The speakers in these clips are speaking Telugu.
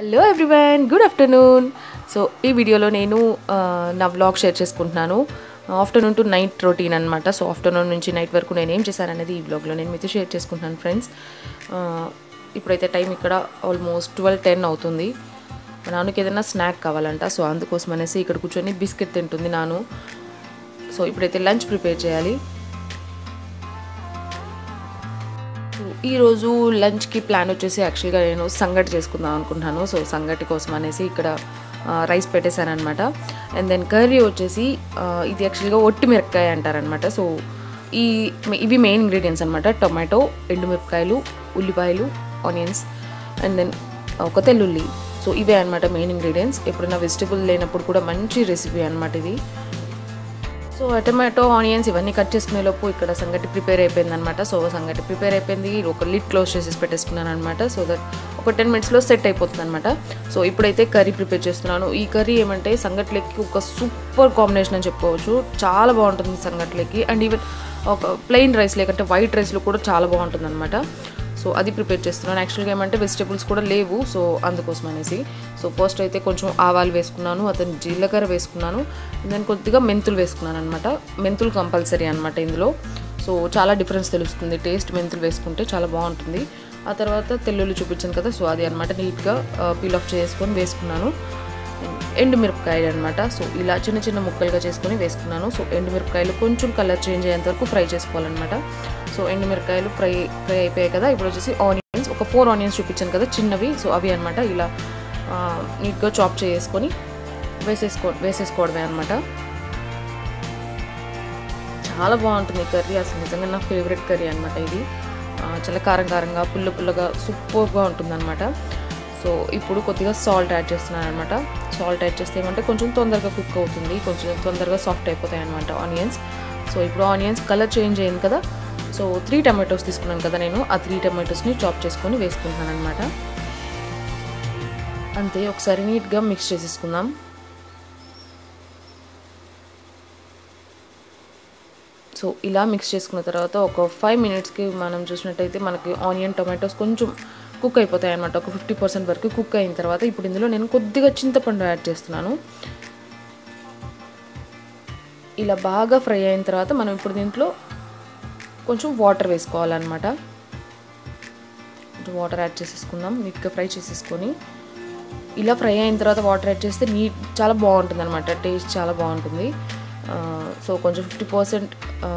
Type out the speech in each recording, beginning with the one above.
Hello everyone good afternoon so ఈ వీడియోలో నేను నా వ్లాగ్ షేర్ చేసుకుంటున్నాను. ఆఫ్టర్నూన్ టు నైట్ రొటీన్ అనమాట సో ఆఫ్టర్నూన్ నుంచి నైట్ వరకు నేను ఏం చేశాననేది ఈ వ్లాగ్లో నేను మీతో షేర్ చేసుకుంటున్నాను ఫ్రెండ్స్ ఇప్పుడైతే టైం ఇక్కడ ఆల్మోస్ట్ ట్వెల్వ్ టెన్ అవుతుంది. మా నాన్నకి ఏదైనా స్నాక్ కావాలంట. సో అందుకోసం అనేసి ఇక్కడ కూర్చొని బిస్కెట్ తింటుంది నాను. సో ఇప్పుడైతే లంచ్ ప్రిపేర్ చేయాలి. ఈరోజు లంచ్కి ప్లాన్ వచ్చేసి యాక్చువల్గా నేను సంగటి చేసుకుందాం అనుకుంటున్నాను. సో సంగటి కోసం అనేసి ఇక్కడ రైస్ పెట్టేశానమాట అండ్ దెన్ కర్రీ వచ్చేసి ఇది యాక్చువల్గా ఒట్టి మిరపకాయ అంటారనమాట సో ఈ ఇవి మెయిన్ ఇంగ్రీడియంట్స్ అనమాట టొమాటో ఎండుమిరపకాయలు ఉల్లిపాయలు ఆనియన్స్ అండ్ దెన్ ఒక తెల్లుల్లి. సో ఇవే అనమాట మెయిన్ ఇంగ్రీడియంట్స్. ఎప్పుడైనా వెజిటబుల్ లేనప్పుడు కూడా మంచి రెసిపీ అనమాట ఇది. సో టమాటో ఆనియన్స్ ఇవన్నీ కట్ చేసుకునే లోపు ఇక్కడ సంగటి ప్రిపేర్ అయిపోయింది అనమాట సో సంగటి ప్రిపేర్ అయిపోయింది. ఒక లిడ్ క్లోజ్ చేసేసి పెట్టేసుకున్నాను అనమాట సో దట్ ఒక టెన్ మినిట్స్లో సెట్ అయిపోతుంది అనమాట సో ఇప్పుడైతే కర్రీ ప్రిపేర్ చేస్తున్నాను. ఈ కర్రీ ఏమంటే సంగట్లకి ఒక సూపర్ కాంబినేషన్ అని చెప్పుకోవచ్చు. చాలా బాగుంటుంది సంగట్లకి అండ్ ఈవెన్ ఒక ప్లెయిన్ రైస్ లేకంటే వైట్ రైస్లో కూడా చాలా బాగుంటుంది అనమాట సో అది ప్రిపేర్ చేస్తున్నాను. యాక్చువల్గా ఏమంటే వెజిటేబుల్స్ కూడా లేవు. సో అందుకోసం అనేసి. సో ఫస్ట్ అయితే కొంచెం ఆవాలు వేసుకున్నాను అతను జీలకర్ర వేసుకున్నాను దాని కొద్దిగా మెంతులు వేసుకున్నాను అనమాట మెంతులు కంపల్సరీ అనమాట ఇందులో. సో చాలా డిఫరెన్స్ తెలుస్తుంది. టేస్ట్ మెంతులు వేసుకుంటే చాలా బాగుంటుంది. ఆ తర్వాత తెల్లుల్లి చూపించాను కదా సో అది అనమాట నీట్గా పీల్ ఆఫ్ చేసుకొని వేసుకున్నాను. ఎండుమిరపకాయలు అనమాట సో ఇలా చిన్న చిన్న ముక్కలుగా చేసుకొని వేసుకున్నాను. సో ఎండుమిరపకాయలు కొంచెం కలర్ చేంజ్ అయ్యేంత వరకు ఫ్రై చేసుకోవాలన్నమాట. సో ఎండుమిరపకాయలు ఫ్రై ఫ్రై అయిపోయాయి కదా. ఇప్పుడు వచ్చేసి ఆనియన్స్ ఒక ఫోర్ ఆనియన్స్ చూపించాను కదా చిన్నవి. సో అవి అనమాట ఇలా నీట్గా చాప్ చేసుకొని వేసేసుకో వేసేసుకోవడమే అనమాట చాలా బాగుంటుంది కర్రీ. అసలు నిజంగా నా ఫేవరెట్ కర్రీ అనమాట ఇది. చాలా కారం కారంగా పుల్ల పుల్లగా సూపర్గా ఉంటుంది అనమాట సో ఇప్పుడు కొద్దిగా సాల్ట్ యాడ్ చేస్తున్నాను అనమాట సాల్ట్ యాడ్ చేస్తే ఏమంటే కొంచెం తొందరగా కుక్ అవుతుంది. కొంచెం తొందరగా సాఫ్ట్ అయిపోతాయి అనమాట ఆనియన్స్. సో ఇప్పుడు ఆనియన్స్ కలర్ చేంజ్ అయింది కదా. సో త్రీ టమాటోస్ తీసుకున్నాను కదా నేను. ఆ త్రీ టమాటోస్ని చాప్ చేసుకొని వేసుకుంటున్నాను అనమాట అంతే ఒకసారి నీట్గా మిక్స్ చేసేసుకుందాం. సో ఇలా మిక్స్ చేసుకున్న తర్వాత ఒక ఫైవ్ మినిట్స్కి మనం చూసినట్టయితే మనకి ఆనియన్ టొమాటోస్ కొంచెం కుక్ అయిపోతాయి అనమాట ఒక ఫిఫ్టీ పర్సెంట్ వరకు కుక్ అయిన తర్వాత ఇప్పుడు ఇందులో నేను కొద్దిగా చింతపండు యాడ్ చేస్తున్నాను. ఇలా బాగా ఫ్రై అయిన తర్వాత మనం ఇప్పుడు దీంట్లో కొంచెం వాటర్ వేసుకోవాలన్నమాట. కొంచెం వాటర్ యాడ్ చేసేసుకుందాం నీట్గా ఫ్రై చేసేసుకొని. ఇలా ఫ్రై అయిన తర్వాత వాటర్ యాడ్ చేస్తే నీట్ చాలా బాగుంటుంది అనమాట టేస్ట్ చాలా బాగుంటుంది. సో కొంచెం ఫిఫ్టీ పర్సెంట్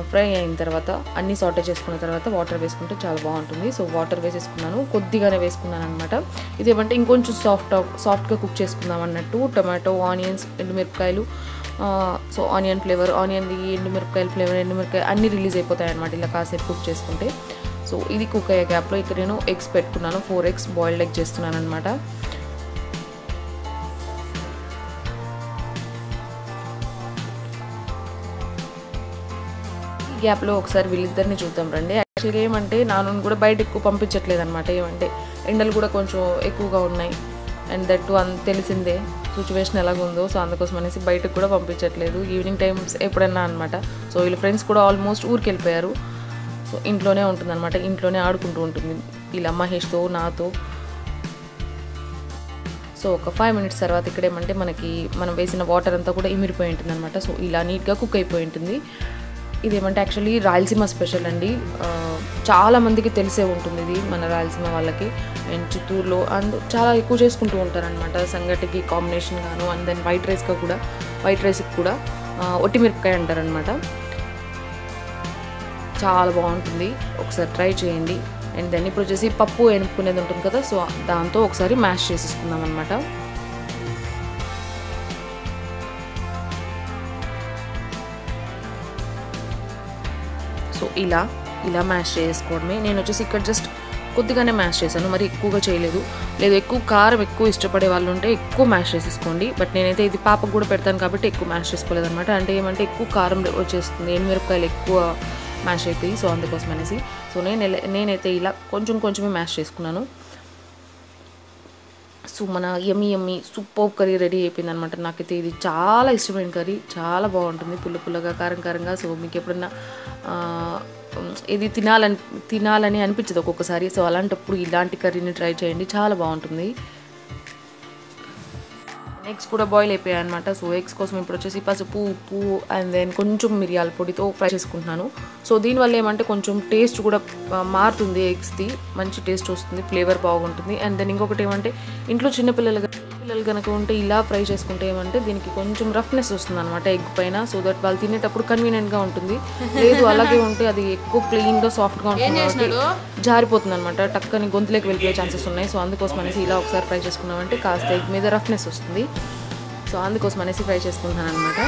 ఫ్రై అయిన తర్వాత అన్నీ సాటే చేసుకున్న తర్వాత వాటర్ వేసుకుంటే చాలా బాగుంటుంది. సో వాటర్ వేసేసుకున్నాను కొద్దిగానే వేసుకున్నాను అనమాట ఇది ఏమంటే ఇంకొంచెం సాఫ్ట్ సాఫ్ట్గా కుక్ చేసుకుందాం అన్నట్టు. టమాటో ఆనియన్స్ ఎండుమిరపకాయలు సో ఆనియన్ ఫ్లేవర్ ఆనియన్ ఎండుమిరపకాయల ఫ్లేవర్ ఎండుమిరపకాయ అన్నీ రిలీజ్ అయిపోతాయి అనమాట ఇలా కాసేపు కుక్ చేసుకుంటే. సో ఇది కుక్ అయ్యే గ్యాప్లో ఇక్కడ నేను ఎగ్స్ పెట్టుకున్నాను ఫోర్ ఎగ్స్ బాయిల్డ్ ఎగ్ చేస్తున్నాను అనమాట గ్యాప్లో ఒకసారి వీళ్ళిద్దరిని చూద్దాం రండి. యాక్చువల్గా ఏమంటే నాన్న కూడా బయట ఎక్కువ పంపించట్లేదు అనమాట ఏమంటే ఎండలు కూడా కొంచెం ఎక్కువగా ఉన్నాయి. అండ్ దట్ అంత తెలిసిందే సిచ్యువేషన్ ఎలాగుందో. సో అందుకోసం అనేసి బయటకు కూడా పంపించట్లేదు. ఈవినింగ్ టైమ్స్ ఎప్పుడన్నా అనమాట సో వీళ్ళ ఫ్రెండ్స్ కూడా ఆల్మోస్ట్ ఊరికి వెళ్ళిపోయారు సో ఇంట్లోనే ఉంటుందన్నమాట. ఇంట్లోనే ఆడుకుంటూ ఉంటుంది ఇలా మహేష్తో నాతో. సో ఒక ఫైవ్ మినిట్స్ తర్వాత ఇక్కడ ఏమంటే మనకి మనం వేసిన వాటర్ అంతా కూడా ఇమిరిపోయి ఉంటుంది అనమాట సో ఇలా నీట్గా కుక్ అయిపోయి ఉంటుంది. ఇదేమంటే యాక్చువల్లీ రాయలసీమ స్పెషల్ అండి. చాలామందికి చాలా మందికి తెలిసే ఉంటుంది ఇది మన రాయలసీమ వాళ్ళకి. అండ్ చిత్తూరులో అండ్ చాలా ఎక్కువ చేసుకుంటూ ఉంటారనమాట సంగటికి కాంబినేషన్ గాను అండ్ దెన్ వైట్ రైస్గా కూడా వైట్ రైస్కి కూడా ఒట్టిమిరపకాయ ఒట్టి మిరపకాయ అంటారనమాట చాలా బాగుంటుంది. ఒకసారి ట్రై చేయండి. అండ్ దెన్ ఇప్పుడు వచ్చేసి పప్పు ఎనుపుకునేది ఉంటుంది కదా సో దాంతో ఒకసారి మ్యాష్ చేసేసుకుందాం అనమాట ఇలా ఇలా మ్యాష్ చేసుకోవడమే. నేను వచ్చేసి ఇక్కడ జస్ట్ కొద్దిగానే మ్యాష్ చేశాను. మరి ఎక్కువగా చేయలేదు. లేదు ఎక్కువ కారం ఎక్కువ ఇష్టపడే వాళ్ళు ఉంటే ఎక్కువ మ్యాష్ చేసేసుకోండి. బట్ నేనైతే ఇది పాపకు కూడా పెడతాను కాబట్టి ఎక్కువ మ్యాష్ చేసుకోలేదు అనమాట అంటే ఏమంటే ఎక్కువ కారం వచ్చేస్తుంది. ఎండుమిరపకాయలు ఎక్కువ మ్యాష్ అయిపోయి సో అందుకోసం అనేసి సో నేను నేనైతే ఇలా కొంచెం కొంచెమే మ్యాష్ చేసుకున్నాను. సో మన ఎమ్మి యమ్మి సూపర్ కర్రీ రెడీ అయిపోయింది అనమాట నాకైతే ఇది చాలా ఇష్టమైన కర్రీ చాలా బాగుంటుంది. పుల్ల పుల్లగా కారం కారంగా సో మీకు ఎప్పుడన్నా ఇది తినాలని తినాలని అనిపించదు ఒక్కొక్కసారి. సో అలాంటప్పుడు ఇలాంటి కర్రీని ట్రై చేయండి చాలా బాగుంటుంది. ఎగ్స్ కూడా బాయిల్ అయిపోయాయి అనమాట సో ఎగ్స్ కోసం ఇప్పుడు వచ్చేసి పసుపు ఉప్పు అండ్ దెన్ కొంచెం మిరియాల పొడితో ఫ్రై చేసుకుంటున్నాను. సో దీనివల్ల ఏమంటే కొంచెం టేస్ట్ కూడా మారుతుంది ఎగ్స్ది. మంచి టేస్ట్ వస్తుంది ఫ్లేవర్ బాగుంటుంది. అండ్ దెన్ ఇంకొకటి ఏమంటే ఇంట్లో చిన్నపిల్లలు పిల్లలు కనుక ఉంటే ఇలా ఫ్రై చేసుకుంటే ఏమంటే దీనికి కొంచెం రఫ్నెస్ వస్తుంది అనమాట ఎగ్ పైన. సో దట్ వాళ్ళు తినేటప్పుడు కన్వీనియంట్గా ఉంటుంది. లేదు అలాగే ఉంటే అది ఎక్కువ ప్లెయిన్గా సాఫ్ట్గా ఉంటుంది జారిపోతుంది అనమాట టక్కని గొంతులోకి వెళ్ళిపోయే ఛాన్సెస్ ఉన్నాయి. సో అందుకోసం అనేసి ఇలా ఒకసారి ఫ్రై చేసుకున్నామంటే కాస్త ఎగ్ మీద రఫ్నెస్ వస్తుంది. సో అందుకోసం అనేసి ఫ్రై చేసుకుంటున్నాను అనమాట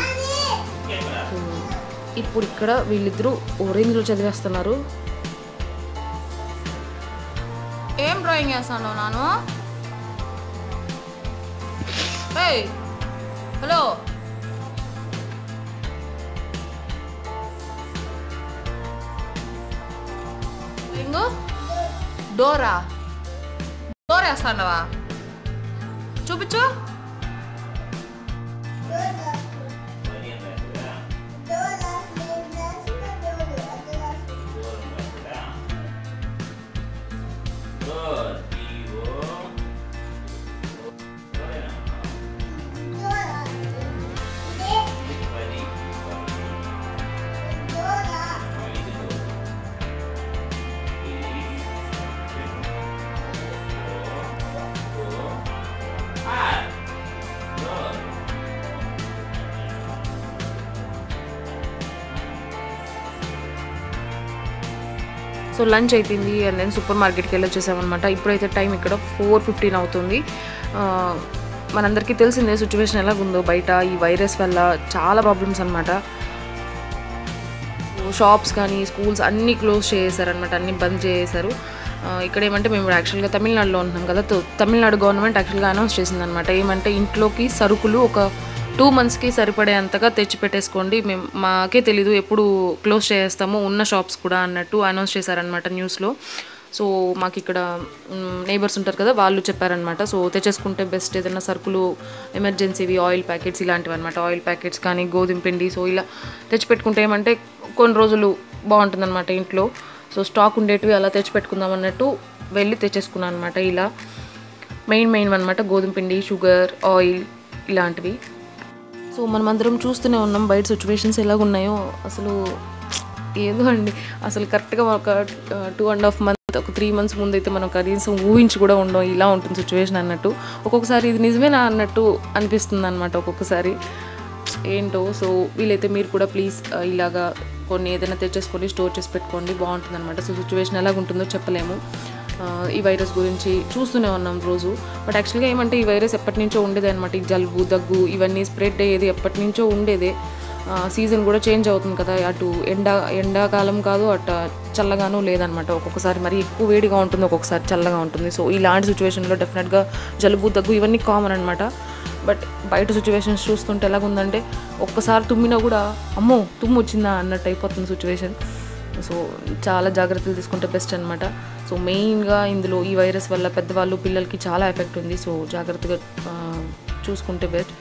ఇప్పుడు ఇక్కడ వీళ్ళిద్దరూ ఓరేంజ్లో చదివేస్తున్నారు. ఏం డ్రాయింగ్ చేస్తాను నాను? Hey, halo. Lingo? Dora. Dora sana wa. Chupichu? So lunch అయిపోయింది అండ్ దెన్ సూపర్ మార్కెట్కి వెళ్ళి వచ్చేసామన్నమాట ఇప్పుడైతే టైం ఇక్కడ ఫోర్ ఫిఫ్టీన్ అవుతుంది. మనందరికీ తెలిసిందే సిచ్యువేషన్ ఎలాగుందో బయట ఈ వైరస్ వల్ల చాలా ప్రాబ్లమ్స్ అనమాట షాప్స్ కానీ స్కూల్స్ అన్నీ క్లోజ్ చేసేసారనమాట అన్నీ బంద్ చేసేసారు. ఇక్కడ ఏమంటే మేము యాక్చువల్గా తమిళనాడులో ఉంటున్నాం కదా తమిళనాడు గవర్నమెంట్ యాక్చువల్గా అనౌన్స్ చేసిందనమాట ఏమంటే ఇంట్లోకి సరుకులు ఒక టూ మంత్స్కి సరిపడేంతగా తెచ్చిపెట్టేసుకోండి మేము మాకే తెలీదు ఎప్పుడు క్లోజ్ చేసేస్తామో ఉన్న షాప్స్ కూడా అన్నట్టు అనౌన్స్ చేశారనమాట న్యూస్లో. సో మాకు ఇక్కడ నేబర్స్ ఉంటారు కదా వాళ్ళు చెప్పారనమాట సో తెచ్చేసుకుంటే బెస్ట్ ఏదైనా సరుకులు ఎమర్జెన్సీవి ఆయిల్ ప్యాకెట్స్ ఇలాంటివి అనమాట ఆయిల్ ప్యాకెట్స్ కానీ గోధుమ పిండి సో ఇలా తెచ్చిపెట్టుకుంటే ఏమంటే కొన్ని రోజులు బాగుంటుందన్నమాట ఇంట్లో. సో స్టాక్ ఉండేటివి అలా తెచ్చిపెట్టుకుందాం అన్నట్టు వెళ్ళి తెచ్చేసుకున్నాను అనమాట ఇలా. మెయిన్ మెయిన్ అనమాట గోధుమ పిండి షుగర్ ఆయిల్ ఇలాంటివి. సో మనం అందరం చూస్తూనే ఉన్నాం బయట సిచ్యువేషన్స్ ఎలాగున్నాయో. అసలు ఏదో అండి. అసలు కరెక్ట్గా ఒక టూ అండ్ హాఫ్ మంత్ ఒక త్రీ మంత్స్ ముందు అయితే మనం కనీసం ఊహించి కూడా ఉండం ఇలా ఉంటుంది సిచ్యువేషన్ అన్నట్టు. ఒక్కొక్కసారి ఇది నిజమేనా అన్నట్టు అనిపిస్తుంది అనమాట ఒక్కొక్కసారి. ఏంటో సో వీలైతే మీరు కూడా ప్లీజ్ ఇలాగా కొన్ని ఏదైనా తెచ్చేసుకొని స్టోర్ చేసి పెట్టుకోండి. బాగుంటుంది అనమాట సో సిచ్యువేషన్ ఎలాగ ఉంటుందో చెప్పలేము. ఈ వైరస్ గురించి చూస్తూనే ఉన్నాం రోజు. బట్ యాక్చువల్గా ఏమంటే ఈ వైరస్ ఎప్పటి నుంచో ఉండేదే అనమాట ఈ జలుబు దగ్గు ఇవన్నీ స్ప్రెడ్ అయ్యేది ఎప్పటి నుంచో ఉండేదే సీజన్ కూడా చేంజ్ అవుతుంది కదా. అటు ఎండా ఎండాకాలం కాదు అటు చల్లగాను లేదనమాట ఒక్కొక్కసారి మరి ఎక్కువ వేడిగా ఉంటుంది ఒక్కొక్కసారి చల్లగా ఉంటుంది. సో ఇలాంటి సిచ్యువేషన్లో డెఫినెట్గా జలుబు దగ్గు ఇవన్నీ కామన్ అనమాట బట్ బయట సిచ్యువేషన్స్ చూస్తుంటే ఎలాగుందంటే ఒక్కసారి తుమ్మినా కూడా అమ్మో తుమ్ము వచ్చిందా అన్నట్టు అయిపోతుంది సిచ్యువేషన్ సో చాలా జాగ్రత్తలు తీసుకుంటే బెస్ట్ అనమాట సో మెయిన్గా ఇందులో ఈ వైరస్ వల్ల పెద్దవాళ్ళు పిల్లలకి చాలా ఎఫెక్ట్ ఉంది. సో జాగ్రత్తగా చూసుకుంటే బెస్ట్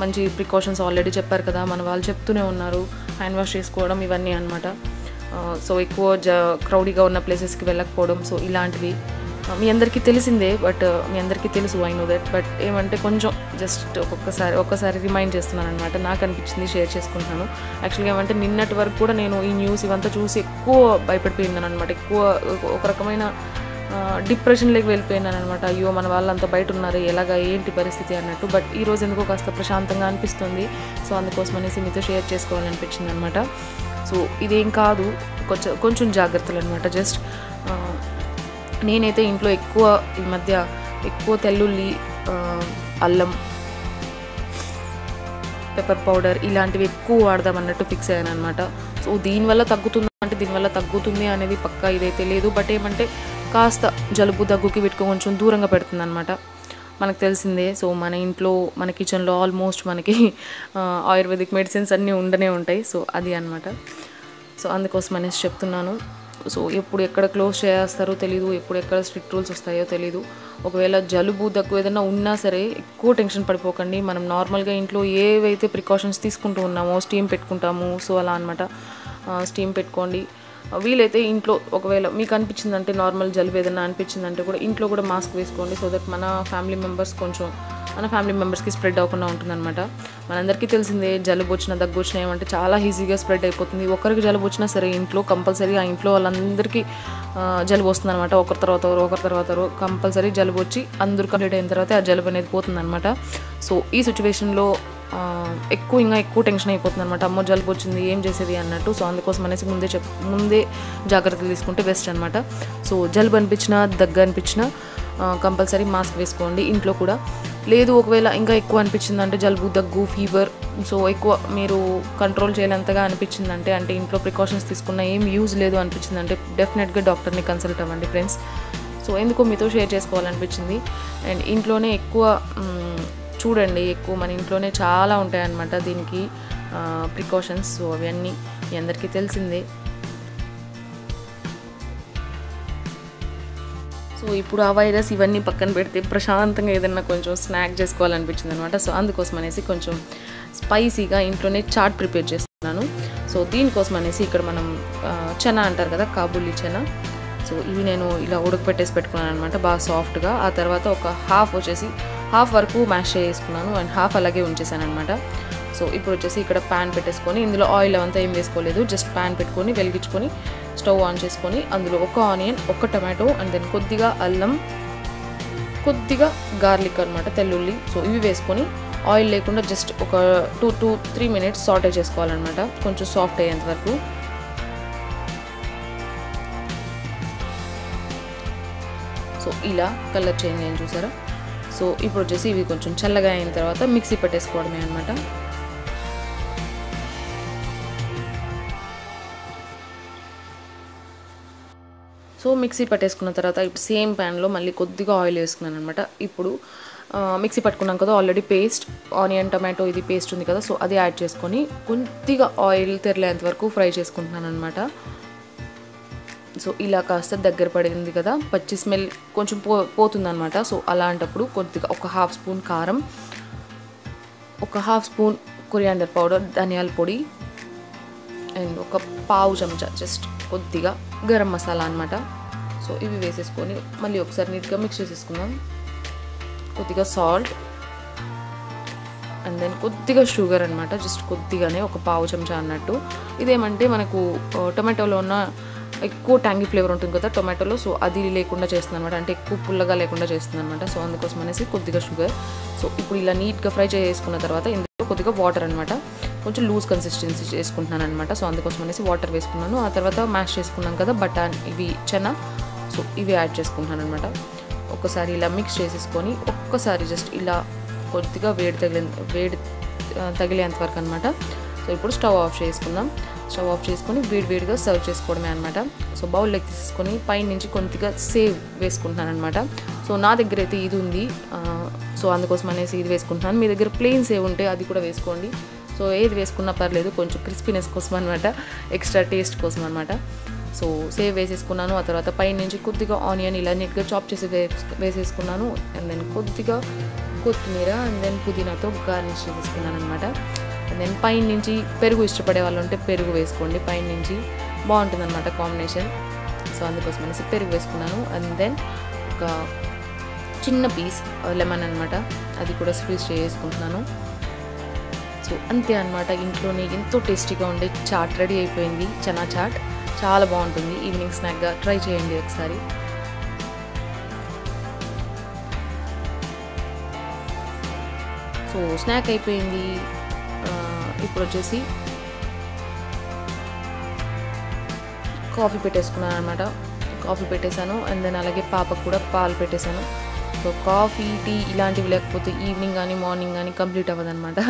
మంచి ప్రికాషన్స్ ఆల్రెడీ చెప్పారు కదా మన వాళ్ళు చెప్తూనే ఉన్నారు. హ్యాండ్ వాష్ చేసుకోవడం ఇవన్నీ అనమాట సో ఎక్కువ జ క్రౌడీగా ఉన్న ప్లేసెస్కి వెళ్ళకపోవడం సో ఇలాంటివి. మీ అందరికీ తెలిసిందే బట్ మీ అందరికీ తెలుసు ఐ నో దట్ బట్ ఏమంటే కొంచెం జస్ట్ ఒక్కొక్కసారి ఒక్కసారి రిమైండ్ చేస్తున్నాను అనమాట నాకు అనిపించింది షేర్ చేసుకుంటున్నాను. యాక్చువల్గా ఏమంటే నిన్నటి వరకు కూడా నేను ఈ న్యూస్ ఇవంతా చూసి ఎక్కువ భయపడిపోయినాను అనమాట ఎక్కువ ఒక- రకమైన డిప్రెషన్లోకి వెళ్ళిపోయినాను అనమాట అయ్యో మన వాళ్ళంతా బయట ఉన్నారు ఎలాగా ఏంటి పరిస్థితి అన్నట్టు. బట్ ఈరోజు ఎందుకో కాస్త ప్రశాంతంగా అనిపిస్తుంది. సో అందుకోసం అనేసి మీతో షేర్ చేసుకోవాలనిపించింది అనమాట సో ఇదేం కాదు. కొంచెం కొంచెం జాగ్రత్తలు అనమాట జస్ట్ నేనైతే ఇంట్లో ఎక్కువ ఈ మధ్య ఎక్కువ తెల్లుల్లి అల్లం పెప్పర్ పౌడర్ ఇలాంటివి ఎక్కువ వాడదాం అన్నట్టు ఫిక్స్ అయ్యాను అనమాట సో దీనివల్ల తగ్గుతుంది అంటే దీనివల్ల తగ్గుతుంది అనేది పక్కా ఇదైతే లేదు. బట్ ఏమంటే కాస్త జలుబు దగ్గుకి పెట్టుకో కొంచెం దూరంగా పెడుతుంది అనమాట మనకు తెలిసిందే. సో మన ఇంట్లో మన కిచెన్లో ఆల్మోస్ట్ మనకి ఆయుర్వేదిక్ మెడిసిన్స్ అన్నీ ఉండనే ఉంటాయి. సో అది అనమాట సో అందుకోసం అనేసి చెప్తున్నాను. సో ఎప్పుడు ఎక్కడ క్లోజ్ చేస్తారో తెలీదు ఎప్పుడు ఎక్కడ స్ట్రిక్ట్ రూల్స్ వస్తాయో తెలీదు. ఒకవేళ జలుబు దక్కు ఏదైనా ఉన్నా సరే ఎక్కువ టెన్షన్ పడిపోకండి. మనం నార్మల్గా ఇంట్లో ఏవైతే ప్రికాషన్స్ తీసుకుంటూ ఉన్నామో స్టీమ్ పెట్టుకుంటాము సో అలా అనమాట స్టీమ్ పెట్టుకోండి. వీలైతే ఇంట్లో ఒకవేళ మీకు అనిపించిందంటే నార్మల్ జలుబు ఏదైనా అనిపించిందంటే కూడా ఇంట్లో కూడా మాస్క్ వేసుకోండి. సో దట్ మన ఫ్యామిలీ మెంబర్స్ కొంచెం మన ఫ్యామిలీ మెంబర్స్కి స్ప్రెడ్ అవ్వకుండా ఉంటుందన్నమాట. మనందరికీ తెలిసిందే జలుబు వచ్చిన దగ్గు వచ్చిన ఏమంటే చాలా ఈజీగా స్ప్రెడ్ అయిపోతుంది. ఒకరికి జలుబు వచ్చినా సరే ఇంట్లో కంపల్సరీ ఆ ఇంట్లో వాళ్ళందరికీ జలుబు వస్తుంది అనమాట ఒకరి తర్వాత ఒకరి తర్వాత కంపల్సరీ జలుబు వచ్చి అందరూ కంప్లీట్ అయిన తర్వాత ఆ జలుబు అనేది పోతుందన్నమాట. సో ఈ సిచ్యువేషన్లో ఎక్కువ ఇంకా ఎక్కువ టెన్షన్ అయిపోతుంది అనమాట అమ్మో జలుబు వచ్చింది ఏం చేసేది అన్నట్టు. సో అందుకోసం అనేసి ముందే చెప్ ముందే జాగ్రత్తలు తీసుకుంటే బెస్ట్ అనమాట సో జలుబు అనిపించినా దగ్గు అనిపించినా కంపల్సరీ మాస్క్ వేసుకోండి. ఇంట్లో కూడా లేదు ఒకవేళ ఇంకా ఎక్కువ అనిపించిందంటే జలుబు దగ్గు ఫీవర్ సో ఎక్కువ మీరు కంట్రోల్ చేయలేంతగా అనిపించిందంటే అంటే ఇంట్లో ప్రికాషన్స్ తీసుకున్న ఏం యూజ్ లేదు అనిపించిందంటే డెఫినెట్గా డాక్టర్ని కన్సల్ట్ అవ్వండి ఫ్రెండ్స్ సో ఎందుకో మీతో షేర్ చేసుకోవాలనిపించింది. అండ్ ఇంట్లోనే ఎక్కువ చూడండి ఎక్కువ మన ఇంట్లోనే చాలా ఉంటాయన్నమాట దీనికి ప్రికాషన్స్ సో అవన్నీ మీ అందరికీ తెలిసిందే. సో ఇప్పుడు ఆ వైరస్ ఇవన్నీ పక్కన పెడితే ప్రశాంతంగా ఏదైనా కొంచెం స్నాక్ చేసుకోవాలనిపించింది అనమాట సో అందుకోసం అనేసి కొంచెం స్పైసీగా ఇంట్లోనే చాట్ ప్రిపేర్ చేస్తున్నాను. సో దీనికోసం అనేసి ఇక్కడ మనం ఆ, చెనా అంటారు కదా కాబూలీ చెనా. సో ఇవి నేను ఇలా ఉడకపెట్టేసి పెట్టుకున్నాను అనమాట బాగా సాఫ్ట్గా. ఆ తర్వాత ఒక హాఫ్ వచ్చేసి హాఫ్ వరకు మ్యాష్ చేసుకున్నాను అండ్ హాఫ్ అలాగే ఉంచేసాను అనమాట సో ఇప్పుడు వచ్చేసి ఇక్కడ ప్యాన్ పెట్టేసుకొని ఇందులో ఆయిల్ అవంతా ఏం వేసుకోలేదు జస్ట్ ప్యాన్ పెట్టుకొని వెలిగించుకొని స్టవ్ ఆన్ చేసుకొని అందులో ఒక ఆనియన్ ఒక టమాటో అండ్ దెన్ కొద్దిగా అల్లం కొద్దిగా గార్లిక్ అనమాట తెల్లుల్లి. సో ఇవి వేసుకొని ఆయిల్ లేకుండా జస్ట్ ఒక two two three minutes saute చేసుకోవాలన్నమాట. కొంచెం సాఫ్ట్ అయ్యేంత వరకు. సో ఇలా కలర్ చేంజ్ అయ్యింది చూసారా? సో ఇప్పుడు వచ్చేసి ఇవి కొంచెం చల్లగా అయిన తర్వాత మిక్సీ పెట్టేసుకోవడమే అనమాట సో మిక్సీ పట్టేసుకున్న తర్వాత ఇప్పుడు సేమ్ ప్యాన్లో మళ్ళీ కొద్దిగా ఆయిల్ వేసుకున్నాను అనమాట ఇప్పుడు మిక్సీ పట్టుకున్నాం కదా ఆల్రెడీ పేస్ట్ ఆనియన్ టమాటో ఇది పేస్ట్ ఉంది కదా సో అది యాడ్ చేసుకొని కొద్దిగా ఆయిల్ తెరలేంత వరకు ఫ్రై చేసుకుంటున్నాను అనమాట సో ఇలా కాస్త దగ్గర పడింది కదా పచ్చి స్మెల్ కొంచెం పో పోతుందన్నమాట సో అలాంటప్పుడు కొద్దిగా ఒక హాఫ్ స్పూన్ కారం ఒక హాఫ్ స్పూన్ కొరియాండర్ పౌడర్ ధనియాల పొడి అండ్ ఒక పావు చెంచా జస్ట్ కొద్దిగా గరం మసాలా అనమాట సో ఇవి వేసేసుకొని మళ్ళీ ఒకసారి నీట్గా మిక్స్ చేసేసుకుందాం. కొద్దిగా సాల్ట్ అండ్ దెన్ కొద్దిగా షుగర్ అనమాట జస్ట్ కొద్దిగానే ఒక పావు చెంచా అన్నట్టు. ఇదేమంటే మనకు టొమాటోలో ఉన్న ఎక్కువ ట్యాంగీ ఫ్లేవర్ ఉంటుంది కదా టొమాటోలో సో అది లేకుండా చేస్తుంది అనమాట అంటే ఎక్కువ పుల్లగా లేకుండా చేస్తుంది అనమాట సో అందుకోసం అనేసి కొద్దిగా షుగర్ సో ఇప్పుడు ఇలా నీట్గా ఫ్రై చేసుకున్న తర్వాత ఇందులో కొద్దిగా వాటర్ అనమాట కొంచెం లూజ్ కన్సిస్టెన్సీ చేసుకుంటున్నాను అనమాట సో అందుకోసం అనేసి వాటర్ వేసుకున్నాను. ఆ తర్వాత మ్యాష్ చేసుకున్నాం కదా బటాన్ ఇవి చెన. సో ఇవి యాడ్ చేసుకుంటున్నాను అనమాట ఒక్కసారి ఇలా మిక్స్ చేసేసుకొని ఒక్కసారి జస్ట్ ఇలా కొద్దిగా వేడి తగిలి వేడి తగిలేంతవరకు తగిలేంత వరకు అనమాట సో ఇప్పుడు స్టవ్ ఆఫ్ చేసుకుందాం. స్టవ్ ఆఫ్ చేసుకొని వేడి వేడిగా సర్వ్ చేసుకోవడమే అనమాట సో బౌల్లోకి తీసేసుకొని పైన నుంచి కొద్దిగా సేవ్ వేసుకుంటున్నాను అనమాట సో నా దగ్గర అయితే ఇది ఉంది. సో అందుకోసం అనేసి ఇది వేసుకుంటున్నాను. మీ దగ్గర ప్లెయిన్ సేవ్ ఉంటే అది కూడా వేసుకోండి. సో ఏది వేసుకున్నా పర్లేదు కొంచెం క్రిస్పీనెస్ కోసం అనమాట ఎక్స్ట్రా టేస్ట్ కోసం అనమాట సో సేవ్ వేసేసుకున్నాను ఆ తర్వాత పైనుంచి కొద్దిగా ఆనియన్ ఇలా నీట్గా చాప్ చేసి వేసేసుకున్నాను అండ్ దెన్ కొద్దిగా కొత్తిమీర అండ్ దెన్ పుదీనాతో గార్నిష్ చేసేసుకున్నాను అనమాట అండ్ దెన్ పైన నుంచి పెరుగు ఇష్టపడే వాళ్ళు ఉంటే పెరుగు వేసుకోండి పైన నుంచి బాగుంటుంది అనమాట కాంబినేషన్ సో అందుకోసం అనేసి పెరుగు వేసుకున్నాను అండ్ దెన్ ఒక చిన్న పీస్ లెమన్ అనమాట అది కూడా స్క్వీజ్ చేసుకుంటున్నాను. సో అంతే అనమాట ఇంట్లోనే ఎంతో టేస్టీగా ఉండే చాట్ రెడీ అయిపోయింది. చనా చాట్. చాలా బాగుంటుంది. ఈవినింగ్ స్నాక్గా ట్రై చేయండి ఒకసారి. సో స్నాక్ అయిపోయింది. ఇప్పుడు వచ్చేసి కాఫీ పెట్టేసుకున్నాను అనమాట కాఫీ పెట్టేశాను. అండ్ దెన్ అలాగే పాపకు కూడా పాలు పెట్టేశాను. సో కాఫీ టీ ఇలాంటివి లేకపోతే ఈవినింగ్ కానీ మార్నింగ్ కానీ కంప్లీట్ అవ్వదన్నమాట.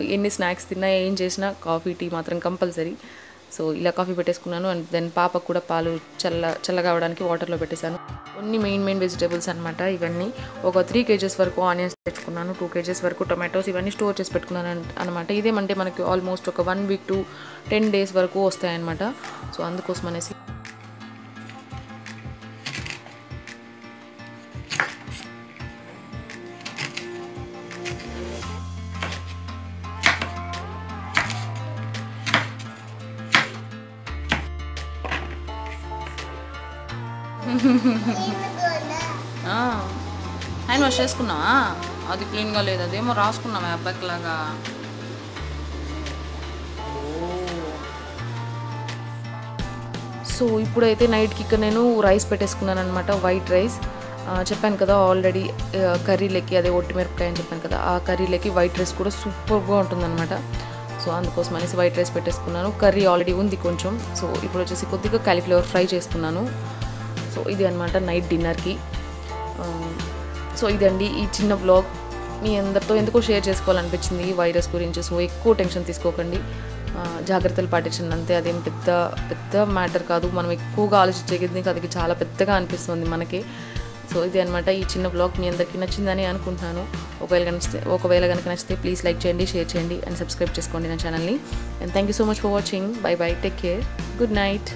ఎన్ని స్నాక్స్ తిన్నా ఏం చేసినా కాఫీ టీ మాత్రం కంపల్సరీ. సో ఇలా కాఫీ పెట్టేసుకున్నాను. అండ్ దెన్ పాపకు కూడా పాలు చల్ల చల్లగా అవడానికి వాటర్లో పెట్టేశాను. కొన్ని మెయిన్ మెయిన్ వెజిటేబుల్స్ అనమాట ఇవన్నీ. ఒక త్రీ కేజెస్ వరకు ఆనియన్స్ తెచ్చుకున్నాను. టూ కేజెస్ వరకు టొమాటోస్ ఇవన్నీ స్టోర్ చేసి పెట్టుకున్నాను అనమాట ఇదేమంటే మనకి ఆల్మోస్ట్ ఒక one week to ten days వరకు వస్తాయన్నమాట. సో అందుకోసం అనేసి చేసుకున్నావా? అది క్లీన్గా లేదు అదేమో రాసుకున్నాం అబ్బాయికి లాగా? సో ఇప్పుడైతే నైట్కి ఇక్కడ నేను రైస్ పెట్టేసుకున్నాను అనమాట వైట్ రైస్ చెప్పాను కదా ఆల్రెడీ కర్రీలకి అదే ఒట్టిమిరపకాయ అని చెప్పాను కదా ఆ కర్రీలకి వైట్ రైస్ కూడా సూపర్గా ఉంటుందన్నమాట. సో అందుకోసం అనేసి వైట్ రైస్ పెట్టేసుకున్నాను. కర్రీ ఆల్రెడీ ఉంది కొంచెం. సో ఇప్పుడు వచ్చేసి కొద్దిగా కాలీఫ్లవర్ ఫ్రై చేసుకున్నాను. సో ఇది అనమాట నైట్ డిన్నర్కి సో ఇదండి ఈ చిన్న బ్లాగ్ మీ అందరితో ఎందుకో షేర్ చేసుకోవాలనిపించింది ఈ వైరస్ గురించి. సో ఎక్కువ టెన్షన్ తీసుకోకండి. జాగ్రత్తలు పాటించండి అంతే. అదేం పెద్ద పెద్ద మ్యాటర్ కాదు. మనం ఎక్కువగా ఆలోచించేది అది చాలా పెద్దగా అనిపిస్తుంది మనకి. సో ఇది అనమాట ఈ చిన్న బ్లాగ్ మీ అందరికీ నచ్చిందని అనుకుంటున్నాను. ఒకవేళ నచ్చితే ఒకవేళ కనుక నచ్చితే ప్లీజ్ లైక్ చేయండి షేర్ చేయండి అండ్ సబ్స్క్రైబ్ చేసుకోండి నా ఛానల్ని and thank you so much for watching bye bye take care good night